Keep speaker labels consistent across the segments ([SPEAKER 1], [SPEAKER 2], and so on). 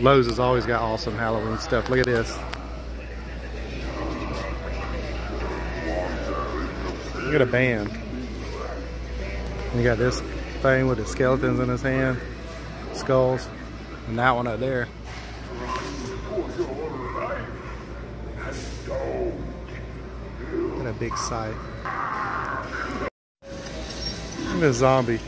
[SPEAKER 1] Lowe's has always got awesome Halloween stuff. Look at this. Look at a band. You got this thing with the skeletons in his hand, skulls, and that one up there. And a big scythe. Look at a zombie.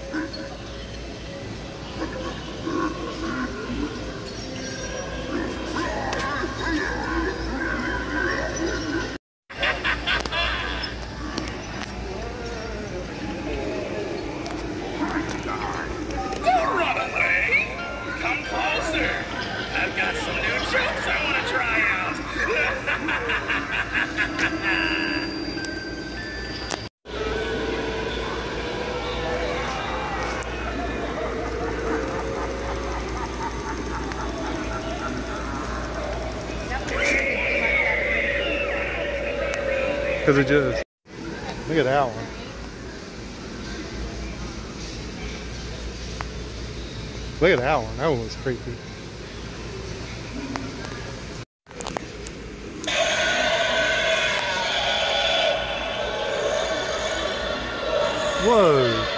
[SPEAKER 1] Because it just, look at that one. Look at that one. That one was creepy. Whoa.